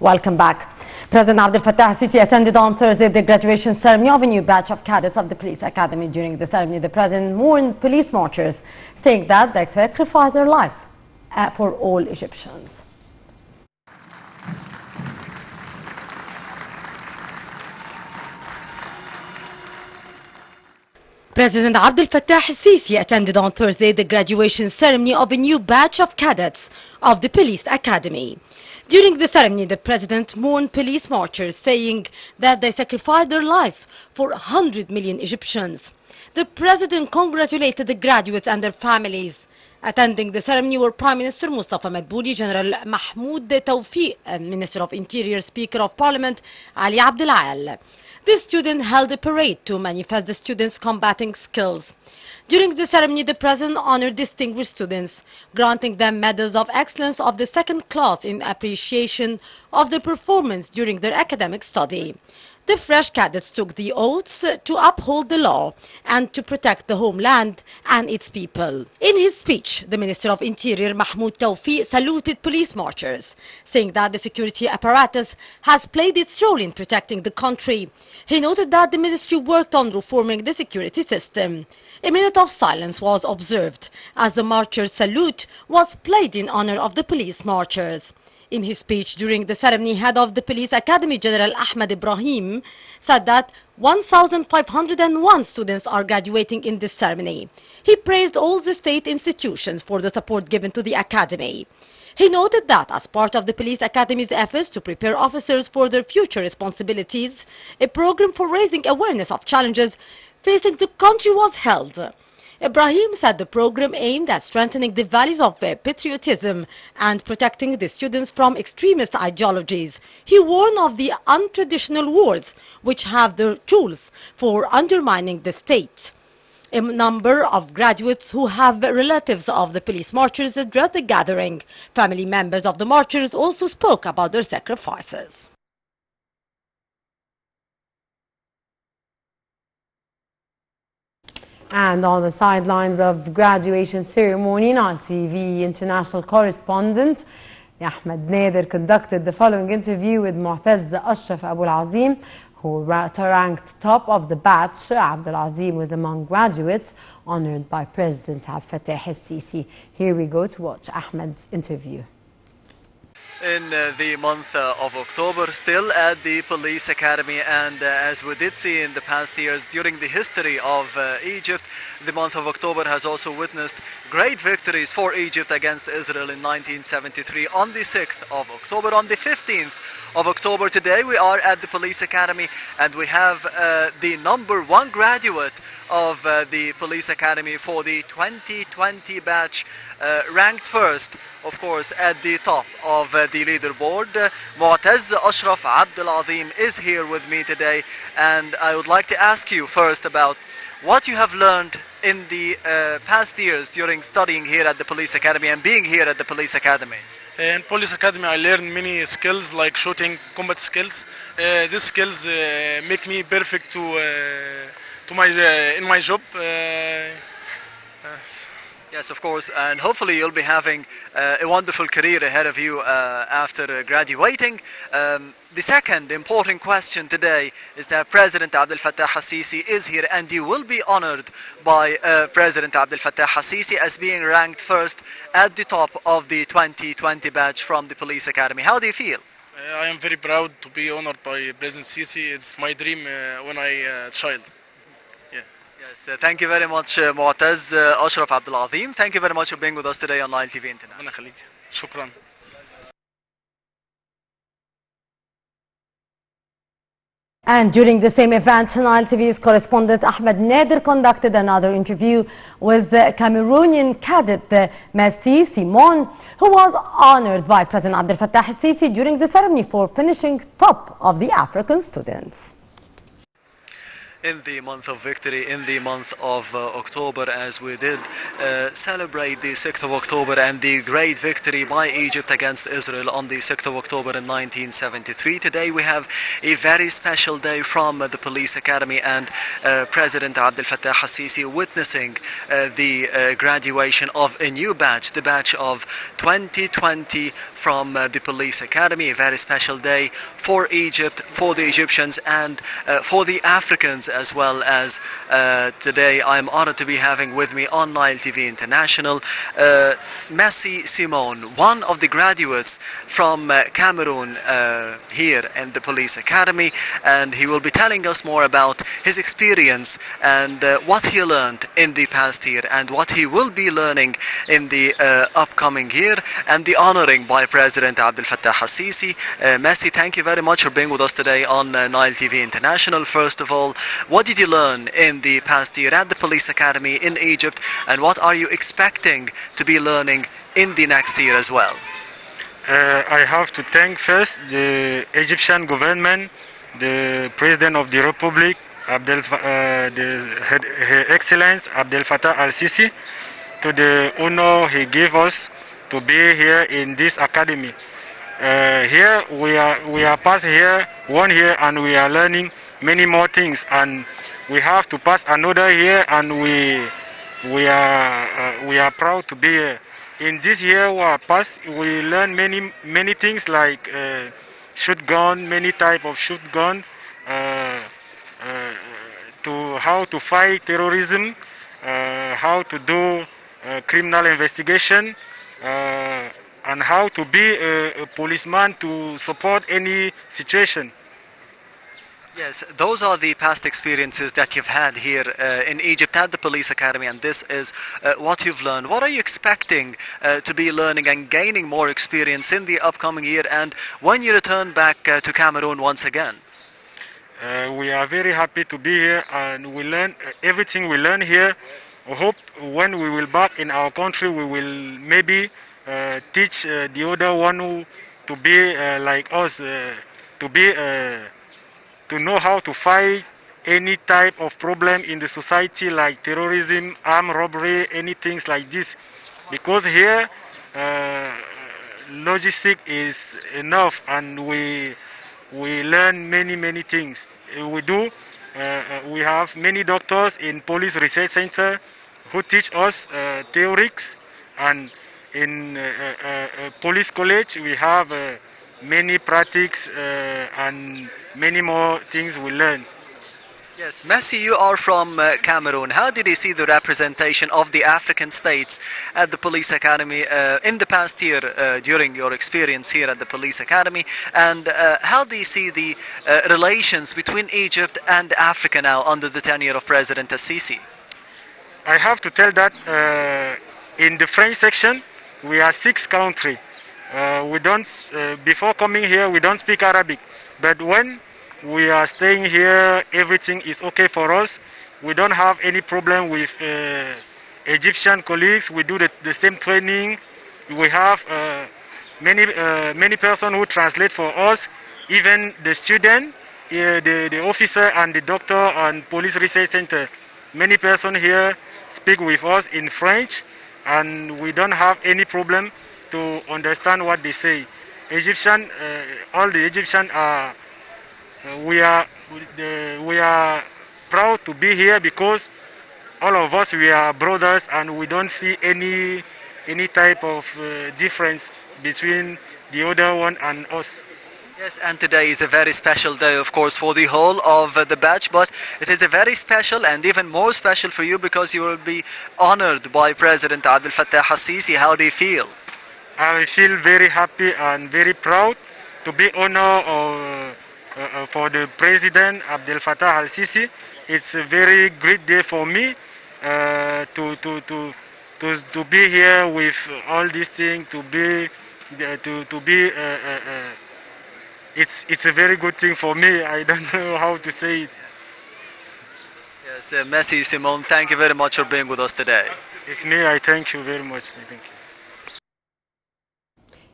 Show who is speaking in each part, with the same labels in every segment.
Speaker 1: Welcome back. President Abdel Fattah Sisi attended on Thursday the graduation ceremony of a new batch of cadets of the police academy. During the ceremony, the president mourned police marchers, saying that they sacrificed their lives uh, for all Egyptians. President Abdel Fattah Sisi attended on Thursday the graduation ceremony of a new batch of cadets of the police academy. During the ceremony, the president mourned police marchers, saying that they sacrificed their lives for 100 million Egyptians. The president congratulated the graduates and their families. Attending the ceremony were Prime Minister Mustafa Madbouli, General Mahmoud Tawfiq, Minister of Interior, Speaker of Parliament Ali Abdel Al. The student held a parade to manifest the students' combating skills. During the ceremony, the president honored distinguished students, granting them medals of excellence of the second class in appreciation of their performance during their academic study. The fresh cadets took the oaths to uphold the law and to protect the homeland and its people. In his speech, the Minister of Interior Mahmoud Tawfiq saluted police marchers, saying that the security apparatus has played its role in protecting the country. He noted that the ministry worked on reforming the security system. A minute of silence was observed as the marchers' salute was played in honor of the police marchers. In his speech during the ceremony, head of the Police Academy, General Ahmed Ibrahim, said that 1,501 students are graduating in this ceremony. He praised all the state institutions for the support given to the academy. He noted that as part of the Police Academy's efforts to prepare officers for their future responsibilities, a program for raising awareness of challenges facing the country was held. Ibrahim said the program aimed at strengthening the values of uh, patriotism and protecting the students from extremist ideologies. He warned of the untraditional wars which have the tools for undermining the state. A number of graduates who have relatives of the police marchers addressed the gathering. Family members of the marchers also spoke about their sacrifices. And on the sidelines of graduation ceremony, Nile TV international correspondent Ahmed Nader conducted the following interview with Mu'taz Ashraf Abu Azim, who ranked top of the batch. Abdul Azim was among graduates honored by President Abdel Fattah el-Sisi. Here we go to watch Ahmed's interview
Speaker 2: in uh, the month uh, of October still at the police academy. And uh, as we did see in the past years during the history of uh, Egypt the month of October has also witnessed great victories for Egypt against Israel in 1973 on the 6th of October. On the 15th of October today we are at the police academy and we have uh, the number one graduate of uh, the police academy for the 2020 batch ranked first of course at the top of the leaderboard. Mu'taz Ashraf Abdul Azim is here with me today and I would like to ask you first about what you have learned in the uh, past years during studying here at the Police Academy and being here at the Police Academy.
Speaker 3: In Police Academy, I learned many skills like shooting, combat skills. Uh, these skills uh, make me perfect to uh, to my uh, in my job. Uh,
Speaker 2: Yes, of course, and hopefully you'll be having uh, a wonderful career ahead of you uh, after uh, graduating. Um, the second important question today is that President Abdel Fattah el-Sisi is here and you will be honored by uh, President Abdel Fattah el-Sisi as being ranked first at the top of the 2020 batch from the Police Academy. How do you feel?
Speaker 3: Uh, I am very proud to be honored by President Sisi. It's my dream uh, when I uh, child.
Speaker 2: Yes, uh, thank you very much, uh, Mu'taz uh, Ashraf Abdul Azim. Thank you very much for being with us today on Nile TV Internet.
Speaker 3: ربنا يخليك شكرا
Speaker 1: And during the same event, Nile TV's correspondent Ahmed Nader conducted another interview with the Cameroonian cadet uh, Messi Simon, who was honored by President Abdel Fattah el-Sisi during the ceremony for finishing top of the African students.
Speaker 2: in the month of victory, in the month of uh, October, as we did uh, celebrate the 6th of October and the great victory by Egypt against Israel on the 6th of October in 1973. Today we have a very special day from the Police Academy and uh, President Abdel Fattah al-Sisi witnessing uh, the uh, graduation of a new batch, the batch of 2020 from uh, the Police Academy. A very special day for Egypt, for the Egyptians, and for the Africans as well as uh, today I'm honored to be having with me on Nile TV International uh, Messi Simone, one of the graduates from uh, Cameroon uh, here in the Police Academy, and he will be telling us more about his experience and uh, what he learned in the past year and what he will be learning in the uh, upcoming year and the honoring by President Abdel Fattah al-Sisi. Uh, Messi, thank you very much for being with us today on Nile TV International. First of all, what did you learn in the past year at the Police Academy in Egypt and what are you expecting to be learning in the next year as well?
Speaker 4: Uh, I have to thank first the Egyptian government, the President of the Republic, Abdel, uh, the, Her Excellence Abdel Fattah al-Sisi, to the honor he gave us to be here in this academy. Uh, here we are we are past here one year and we are learning many more things and we have to pass another year and we we are uh, we are proud to be here. In this year we are past we learn many many things like uh, shoot gun, many type of shoot gun, uh, uh, to how to fight terrorism, uh, how to do uh, criminal investigation, and how to be a, a policeman to support any situation.
Speaker 2: Yes, those are the past experiences that you've had here uh, in Egypt at the Police Academy, and this is uh, what you've learned. What are you expecting uh, to be learning and gaining more experience in the upcoming year and when you return back uh, to Cameroon once again?
Speaker 4: Uh, we are very happy to be here and we learn uh, everything we learn here. We hope when we will back in our country, we will maybe teach the other one who to be like us, to be to know how to fight any type of problem in the society like terrorism, armed robbery, any things like this. Because here, uh, logistic is enough and we we learn many many things Uh, we do uh, uh, we have many doctors in police research center who teach us uh, theories and in uh, uh, police college we have many practices uh, and many more things we learn
Speaker 2: Yes, Messi, you are from uh, Cameroon. How did you see the representation of the African states at the Police Academy uh, in the past year uh, during your experience here at the Police Academy? And uh, how do you see the uh, relations between Egypt and Africa now under the tenure of President Assisi?
Speaker 4: I have to tell that uh, in the French section, we are six country. Uh, we don't, uh, before coming here, we don't speak Arabic. But when we are staying here, everything is okay for us. We don't have any problem with uh, Egyptian colleagues. We do the, the same training. We have uh, many uh, many person who translate for us. Even the student, uh, the, the officer and the doctor and police research center. Many person here speak with us in French and we don't have any problem to understand what they say. Egyptian, uh, all the Egyptian are, uh, we are, we are proud to be here because all of us we are brothers and we don't see any any type of uh, difference between the other one and us.
Speaker 2: Yes, and today is a very special day, of course, for the whole of the batch, but it is a very special and even more special for you because you will be honored by President Abdel Fattah al-Sisi. How do you feel?
Speaker 4: I feel very happy and very proud to be honored uh, uh, for the President Abdel Fattah al-Sisi. It's a very great day for me uh, to, to, to, to, to be here with all these things, to be, to, to be, uh, uh, uh, it's, it's a very good thing for me. I don't know how to say it.
Speaker 2: Yes, uh, Messi Simone, thank you very much for being with us today.
Speaker 4: It's me, I thank you very much. Thank you.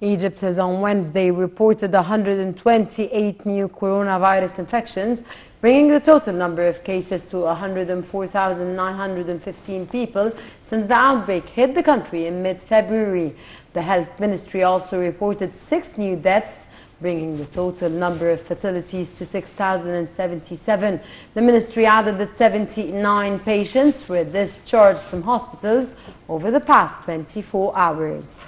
Speaker 5: Egypt has on Wednesday reported 128 new coronavirus infections, bringing the total number of cases to 104,915 people since the outbreak hit the country in mid-February. The health ministry also reported six new deaths, bringing the total number of fatalities to 6,077. The ministry added that 79 patients were discharged from hospitals over the past 24 hours.